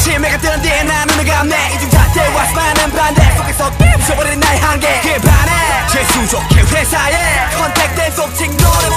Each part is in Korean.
치매가 뜨는데 난 눈을 감네. 이중 잣대와 수많은 반대 속에서 부셔버리는 나의 한계. 그 반에 재수족해 회사에 컨택된 속칭 노래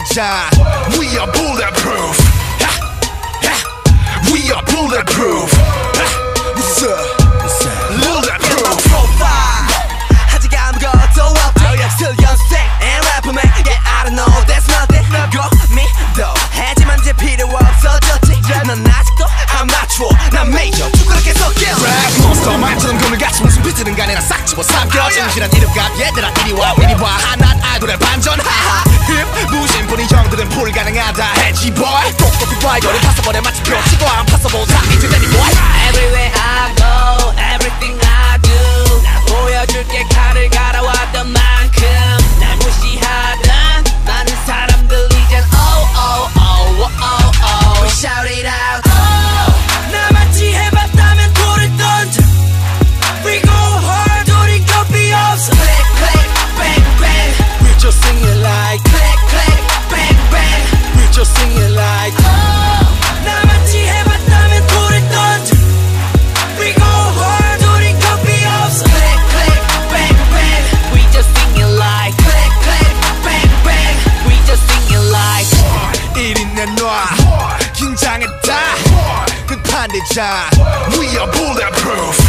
advantage. We are bulletproof. 쓰는 게 아니라 싹 집어삼켜 진실한 이름값 얘들아 이리와 이리와 하나 아이돌의 반전 하하 힙 무심뿐인 형들은 불가능하다 해지 boy 똑똑히 봐 열을 다섯 번에 맞춰 bandage eye. We are bulletproof.